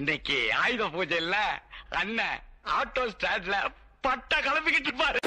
இன்னைக்கு ஆயுத பூஜை இல்ல அண்ணன் ஆட்டோ ஸ்டாண்ட்ல பட்ட கிளம்பிக்கிட்டு இருப்பாரு.